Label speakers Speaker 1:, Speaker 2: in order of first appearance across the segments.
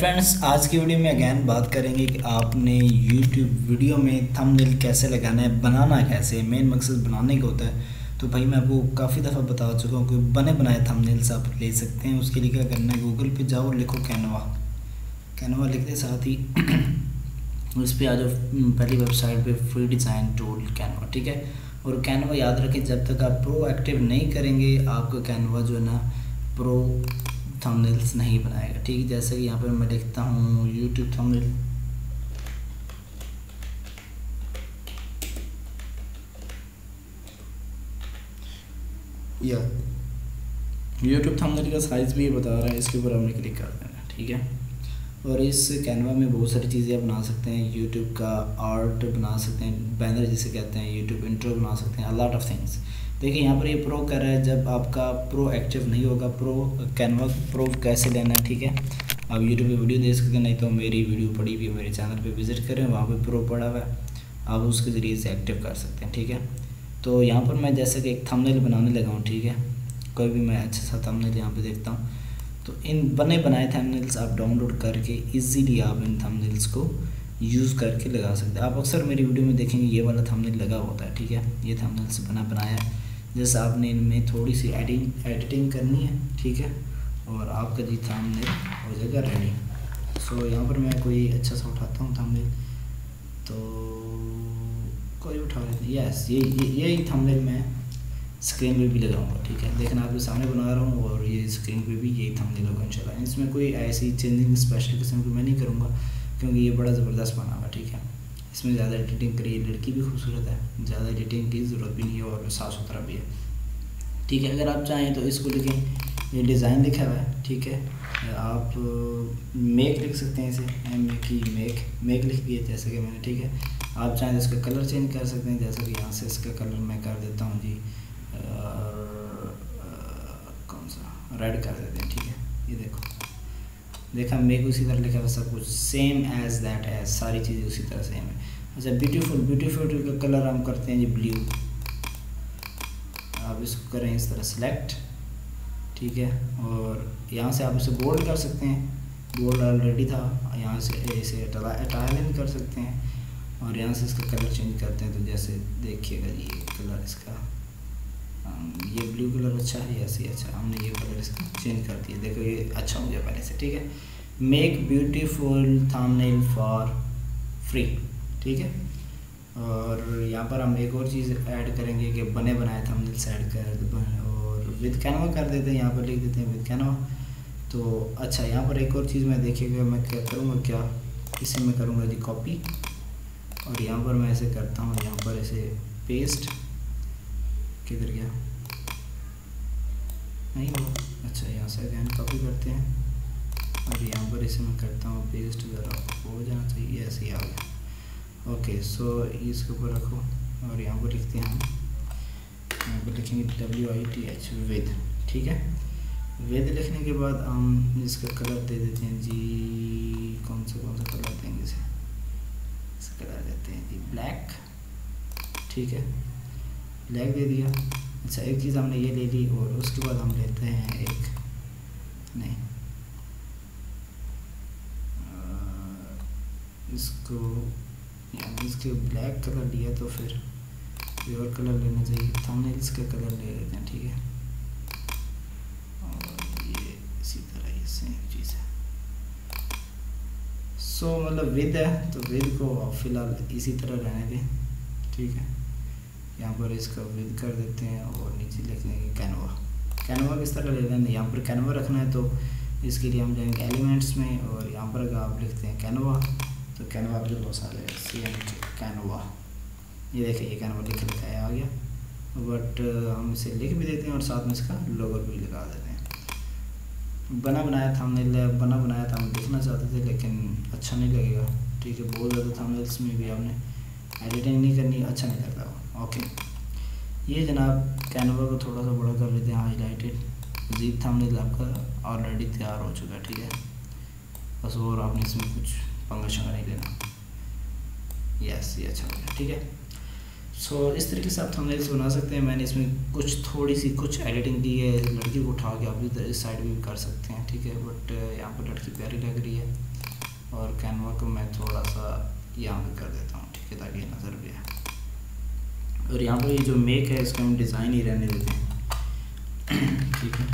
Speaker 1: Friends आज की video में अगैन बात करेंगे कि आपने यूट्यूब वीडियो में थंबनेल कैसे लगाना है, बनाना कैसे मेन मकसद बनाने का होता है। तो भाई मैं आपको काफ़ी दफ़ा बता चुका हूँ कि बने बनाए थंबनेल्स आप ले सकते हैं। उसके लिए क्या करना है गूगल पे जाओ, लिखो कैनवा कैनवा लिखते साथ ही उस पर आ जाओ पहली वेबसाइट पे फ्री डिज़ाइन टूल कैनवा ठीक है? और कैनवा याद रखें, जब तक आप प्रो एक्टिव नहीं करेंगे, आपका कैनवा जो है ना प्रो थंबनेल्स नहीं बनाएगा। ठीक है, जैसे कि यहाँ पर मैं लिखता हूँ यूट्यूब थंबनेल या। यूट्यूब थंबनेल का साइज़ भी बता रहा है, इसके ऊपर हमने क्लिक कर देना ठीक है? और इस कैनवा में बहुत सारी चीज़ें आप बना सकते हैं यूट्यूब का आर्ट बना सकते हैं बैनर जिसे कहते हैं यूट्यूब इंट्रो बना सकते हैं अलॉट ऑफ़ थिंग्स देखिए, यहाँ पर ये प्रो कर रहा है जब आपका प्रो एक्टिव नहीं होगा प्रो कैनवा प्रो कैसे लेना है, ठीक है? आप यूट्यूब पे वीडियो देख सकते हैं, नहीं तो मेरी वीडियो पड़ी हुई है, मेरे चैनल पे विज़िट करें वहाँ पे प्रो पड़ा हुआ है। आप उसके ज़रिए से एक्टिव कर सकते हैं, ठीक है? तो यहाँ पर मैं जैसे कि एक थंबनेल बनाने लगा हूँ, ठीक है? कोई भी मैं अच्छा सा थंबनेल यहाँ पे देखता हूँ। तो इन बने बनाए थंबनेल्स आप डाउनलोड करके इजीली आप इन थंबनेल्स को यूज़ करके लगा सकते हैं। आप अक्सर मेरी वीडियो में देखेंगे, ये वाला थंबनेल लगा होता है, ठीक है? ये थंबनेल्स बना बनाया जैसे आपने इनमें थोड़ी सी एडिंग एडिटिंग करनी है, ठीक है? और आपका जी थंबनेल हो जाएगा रेडी सो यहाँ पर मैं कोई अच्छा सा उठाता हूँ थंबनेल तो कोई उठा लेते यस ये यही थंबनेल मैं स्क्रीन पे भी लगाऊँगा ठीक है? लेकिन आपके सामने बना रहा हूँ और ये स्क्रीन पे भी यही थंबनेल होगा, इंशाल्लाह. इसमें कोई ऐसी चेंजिंग स्पेशल किस्म की मैं नहीं करूँगा, क्योंकि ये बड़ा ज़बरदस्त बना हुआ ठीक है? इसमें ज़्यादा एडिटिंग करिए, लड़की भी खूबसूरत है, ज़्यादा एडिटिंग की ज़रूरत भी नहीं है और साफ़ सुथरा भी है। ठीक है, अगर आप चाहें तो इसको लिखें, ये डिज़ाइन लिखा हुआ है, ठीक है? आप मेक लिख सकते हैं इसे एम की मेक मेक लिख दिए जैसे कि मैंने, ठीक है? आप चाहें तो इसका कलर चेंज कर सकते हैं, जैसे कि यहाँ से इसका कलर मैं कर देता हूँ जी। कौन सा? रेड कर देते हैं, ठीक है? ये देखो। देखा मेक उसी तरह लिखा हुआ सब कुछ। सेम एज दैट है, सारी चीज़ें उसी तरह सेम है। अच्छा ब्यूटीफुल ब्यूटीफुल का कलर हम करते हैं जी ब्लू आप इसको करें इस तरह सेलेक्ट ठीक है? और यहाँ से आप इसे बोल्ड कर सकते हैं। बोल्ड ऑलरेडी था, यहाँ से इसे इटालियन कर सकते हैं। और यहाँ से इसका कलर चेंज करते हैं तो जैसे देखिएगा ये कलर इसका। ये ब्लू कलर अच्छा है ऐसे अच्छा हमने ये कलर इसका चेंज कर दिया। देखो, ये अच्छा हो गया पहले से, ठीक है? Make beautiful thumbnail for free ठीक है? और यहाँ पर हम एक और चीज़ ऐड करेंगे कि बने बनाए थंबनेल्स ऐड कर और विद कैनवा कर देते हैं, यहाँ पर लिख देते हैं विद कैनवा तो अच्छा यहाँ पर एक और चीज़ मैं देखिएगा, मैं क्या करूँगा, क्या इसे मैं करूँगा जी कॉपी और यहाँ पर मैं ऐसे करता हूँ, यहाँ पर ऐसे पेस्ट किधर गया? नहीं हो। अच्छा यहाँ से अगैन कॉपी करते हैं। और यहाँ पर इसे मैं करता हूँ पेस्ट ज़रा हो जाना चाहिए, ऐसे ही आ गया। ओके सो इसके ऊपर रखो और यहाँ पर लिखते हैं हम। यहाँ पर लिखेंगे W I T H with ठीक है? वेद लिखने के बाद हम इसका कलर दे देते हैं जी, कौन सा कौन सा कलर देंगे इसे? इसका कलर देते हैं जी ब्लैक ठीक है? ब्लैक दे दिया। अच्छा एक चीज़ हमने ये ले ली और उसके बाद हम लेते हैं एक नहीं। इसको, यानी इसके ब्लैक कलर लिया तो फिर और कलर लेना चाहिए। थंबनेल्स का कलर ले लेते हैं, ठीक है? और ये इसी तरह ये सेम चीज़ है। सो मतलब विद है तो विद को फ़िलहाल इसी तरह रहने दें, ठीक है? यहाँ पर इसका विद कर देते हैं और नीचे लिख देंगे कैनवा कैनवा किस तरह ले लेना यहाँ पर कैनवा रखना है तो इसके लिए हम जाएँगे एलिमेंट्स में और यहाँ पर अगर आप लिखते हैं कैनवा तो कैनवा भी बहुत सारे सी एन कैनवा ये देखिए, ये कैनवा लिख लिखा आ गया। बट हम इसे लिख भी देते हैं और साथ में इसका लोगर भी लगा देते हैं। बना बनाया था हमने बना बनाया था, हम देखना चाहते थे, लेकिन अच्छा नहीं लगेगा। ठीक है बहुत ज़्यादा था में भी आपने एडिटिंग नहीं करनी अच्छा नहीं लगता। ओके ये जनाब कैनवा को थोड़ा सा बड़ा कर लेते हैं हाईलाइटेड जीप थंबनेल आपका ऑलरेडी तैयार हो चुका है ठीक है? बस और आपने इसमें कुछ पंगा शंगा नहीं लेना। यस ये अच्छा हो गया ठीक है? सो so, इस तरीके से आप थंबनेल्स बना सकते हैं। मैंने इसमें कुछ थोड़ी सी कुछ एडिटिंग की है। लड़की को उठा के आप भी इस साइड भी कर सकते हैं ठीक है? बट यहाँ पर लड़की प्यारी लग रही है। और कैनवा को मैं थोड़ा सा यहाँ पर कर देता है। ताकि नज़र भी आए और यहाँ पर ये जो मेक है, इसका हम डिज़ाइन ही रहने देते हैं। ठीक है।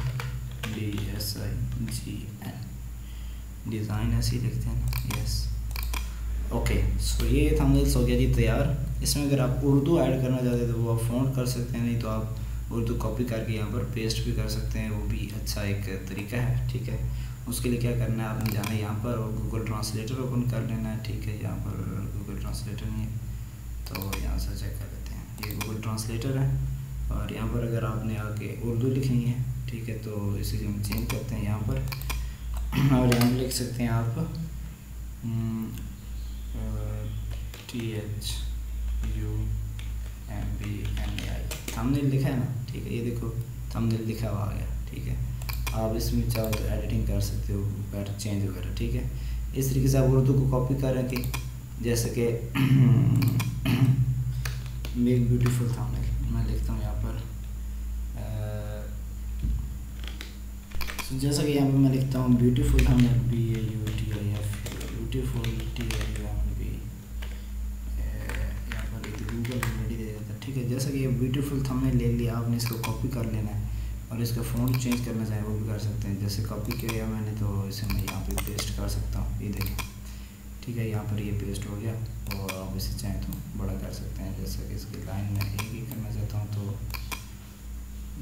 Speaker 1: D S I G N design ऐसे ही लिखते हैं यस ओके सो ये थंबनेल्स हो गया जी तैयार। इसमें अगर आप उर्दू ऐड करना चाहते हैं तो वो आप फ़ोन कर सकते हैं, नहीं तो आप उर्दू कॉपी करके यहाँ पर पेस्ट भी कर सकते हैं। वो भी अच्छा एक तरीका है। ठीक है। उसके लिए क्या करना है? आपने जाना है यहाँ पर और गूगल ट्रांसलेटर ओपन कर लेना है। ठीक है, यहाँ पर गूगल ट्रांसलेटर नहीं है। तो यहाँ से चेक कर लेते हैं। ये गूगल ट्रांसलेटर है और यहाँ पर अगर आपने आके उर्दू लिखनी है, ठीक है तो इसी हम चेंज करते हैं यहाँ पर। और यहाँ लिख सकते हैं आप T H U M B N A I thumbnail लिखा है ना? ठीक है, ये देखो थंबनेल लिखा हुआ आ गया। ठीक है आप इसमें चाहो तो एडिटिंग कर सकते हो पैर चेंज वगैरह, ठीक है? इस तरीके से आप उर्दू को कॉपी करेंगे जैसे कि मेक ब्यूटीफुल था, मैं लिखता हूँ यहाँ पर। जैसा कि यहाँ पर मैं लिखता हूँ beautiful thumbnail B A U T I F beautiful T I U M B यहाँ पर गूगल दे देता, ठीक है? जैसा कि ये ब्यूटीफुल थंबनेल ले लिया, आपने इसको कॉपी कर लेना है। और इसका फ़ॉन्ट चेंज करना चाहें वो भी कर सकते हैं। जैसे कॉपी किया मैंने तो इसे मैं यहाँ पे पेस्ट कर सकता हूँ। ये देखें। ठीक है, यहाँ पर ये पेस्ट हो गया और आप इसे चाहें तो बड़ा कर सकते हैं। जैसे कि इसकी लाइन में एक ही करना चाहता हूँ तो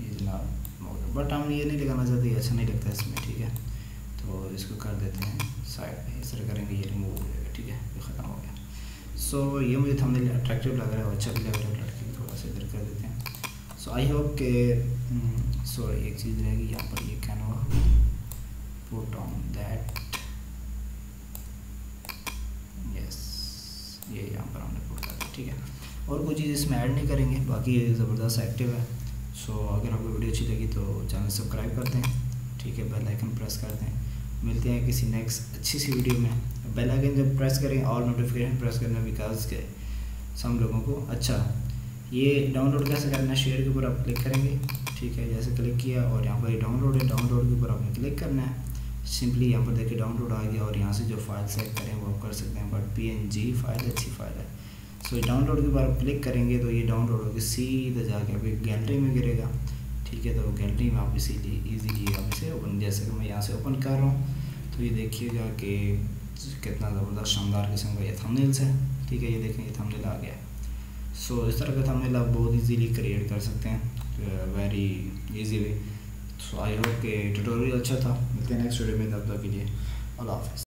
Speaker 1: ये जनाब हो बट हम ये नहीं लगाना चाहते अच्छा नहीं लगता इसमें। ठीक है? तो इसको कर देते हैं। साइड में इस तरह करेंगे, ये रिमूव हो जाएगा। ठीक है? ये ख़त्म हो गया। सो ये मुझे थंबनेल अट्रैक्टिव लग रहा है अच्छा भी लग रहा है लड़की थोड़ा सा इधर कर देते हैं सो आई होप के सॉरी एक चीज़ रहेगी यहाँ पर ये Canva put on that yes ये यहाँ पर हमने पुट कर दिया ठीक है। और कोई चीज़ इसमें ऐड नहीं करेंगे बाकी ये ज़बरदस्त एक्टिव है। सो so, अगर आपको वीडियो अच्छी लगी तो चैनल सब्सक्राइब कर दें ठीक है बेल आइकन प्रेस कर दें। मिलते हैं किसी नेक्स्ट अच्छी सी वीडियो में। बेल आइकन जब प्रेस करें और नोटिफिकेशन प्रेस करना बिकॉज़ के सब लोगों को अच्छा ये डाउनलोड कैसे करना है? शेयर के ऊपर आप क्लिक करेंगे। ठीक है, जैसे क्लिक किया और यहाँ पर ये डाउनलोड है डाउनलोड के ऊपर आपने क्लिक करना है। सिंपली यहाँ पर देखिए डाउनलोड आ गया और यहाँ से जो फ़ाइल सेलेक्ट करें वो आप कर सकते हैं। But P N G file अच्छी फ़ाइल है। सो डाउनलोड के ऊपर आप क्लिक करेंगे तो ये डाउनलोड होकर सीधा जाके अभी गैलरी में गिरेगा। ठीक है तो गैलरी में आप इसीलिए ईजीली आप इसे ओपन जैसे कि मैं यहाँ से ओपन कर रहा हूँ। तो ये देखिएगा कि कितना ज़बरदस्त शानदार किस्म का ये थंबनेल्स है। ठीक है, ये देखें, ये थंबनेल आ गया। सो so, इस तरह का थंबनेल आप बहुत इजीली क्रिएट कर सकते हैं। Very easy way so I hope कि ट्यूटोरियल अच्छा था। मिलते हैं नेक्स्ट वीडियो में तब तक के लिए। अल्लाह हाफ़